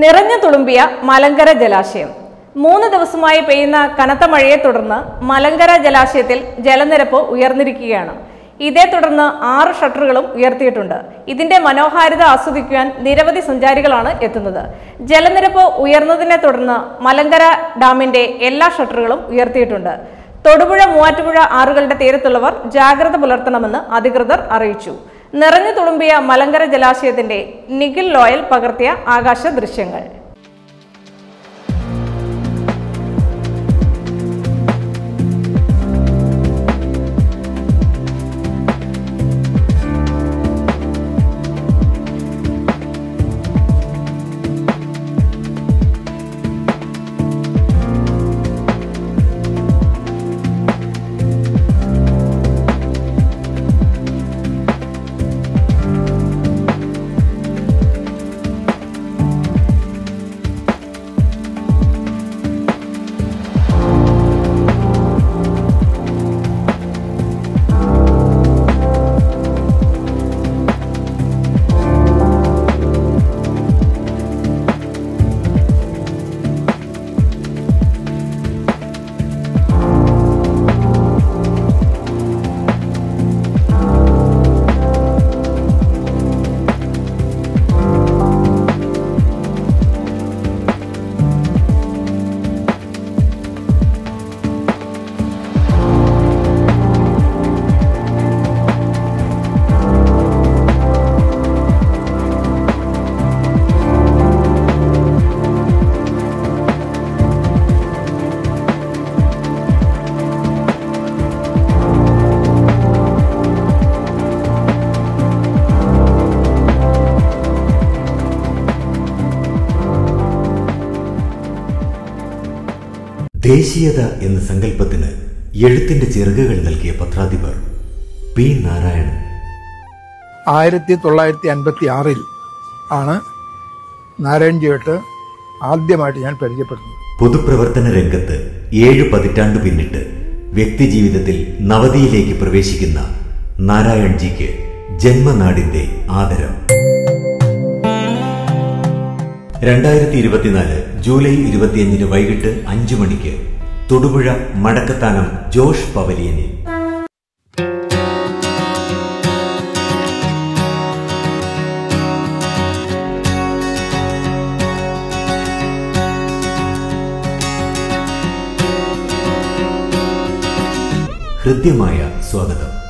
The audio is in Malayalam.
നിറഞ്ഞു തുളുമ്പിയ മലങ്കര ജലാശയം. മൂന്ന് ദിവസമായി പെയ്യുന്ന കനത്ത മഴയെ തുടർന്ന് മലങ്കര ജലാശയത്തിൽ ജലനിരപ്പ് ഉയർന്നിരിക്കുകയാണ്. ഇതേ തുടർന്ന് ആറ് ഷട്ടറുകളും ഉയർത്തിയിട്ടുണ്ട്. ഇതിന്റെ മനോഹാരിത ആസ്വദിക്കുവാൻ നിരവധി സഞ്ചാരികളാണ് എത്തുന്നത്. ജലനിരപ്പ് ഉയർന്നതിനെ തുടർന്ന് മലങ്കര ഡാമിന്റെ എല്ലാ ഷട്ടറുകളും ഉയർത്തിയിട്ടുണ്ട്. തൊടുപുഴ മൂവാറ്റുപുഴ ആറുകളുടെ തീരത്തുള്ളവർ ജാഗ്രത പുലർത്തണമെന്ന് അധികൃതർ അറിയിച്ചു. നിറഞ്ഞു തുളുമ്പിയ മലങ്കര ജലാശയത്തിന്റെ നിഖിൽ ലോയൽ പകർത്തിയ ആകാശ ദൃശ്യങ്ങൾ ദേശീയത എന്ന സങ്കല്പത്തിന് എഴുത്തിന്റെ ചിറകുകൾ നൽകിയ പത്രാധിപർ പി നാരായണൻ. ആയിരത്തി തൊള്ളായിരത്തി അൻപത്തി ആറിൽ ആണ് നാരായൺജിയായിട്ട് ആദ്യമായിട്ട് ഞാൻ പരിചയപ്പെടുന്നത്. പൊതുപ്രവർത്തന രംഗത്ത് ഏഴു പതിറ്റാണ്ട് പിന്നിട്ട് വ്യക്തിജീവിതത്തിൽ നവതിയിലേക്ക് പ്രവേശിക്കുന്ന നാരായൺജിക്ക് ജന്മനാടിന്റെ ആദരം. രണ്ടായിരത്തി ഇരുപത്തിനാല് ജൂലൈ ഇരുപത്തിയഞ്ചിന് വൈകിട്ട് അഞ്ചു മണിക്ക് തൊടുപുഴ മടക്കത്താനം ജോഷ് പവലിയനിൽ ഹൃദ്യമായ സ്വാഗതം.